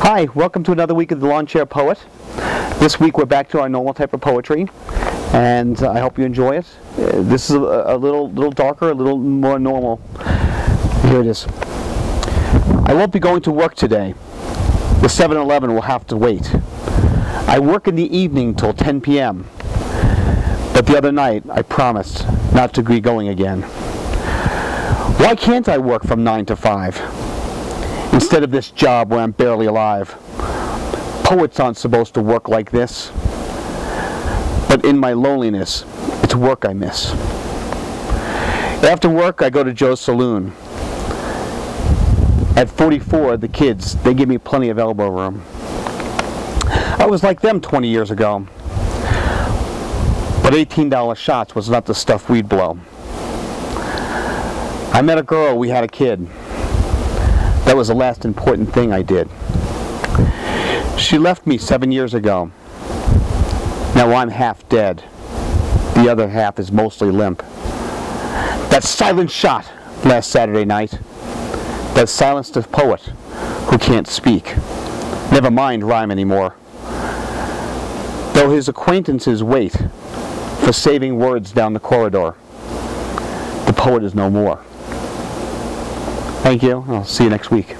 Hi, welcome to another week of the Lawn Chair Poet. This week we're back to our normal type of poetry, and I hope you enjoy it. Uh, This is a, a little, little darker, a little more normal. Here it is. I won't be going to work today. The 7-Eleven will have to wait. I work in the evening till 10 p.m. But the other night I promised not to be going again. Why can't I work from 9 to 5? Instead of this job where I'm barely alive. Poets aren't supposed to work like this. But in my loneliness, it's work I miss. After work, I go to Joe's Saloon. At 44, the kids, they give me plenty of elbow room. I was like them 20 years ago. But $18 shots was not the stuff we'd blow. I met a girl, we had a kid. That was the last important thing I did. She left me seven years ago. Now I'm half dead. The other half is mostly limp. That silent shot last Saturday night. That silenced a poet who can't speak. Never mind rhyme anymore. Though his acquaintances wait for saving words down the corridor, the poet is no more. Thank you. I'll see you next week.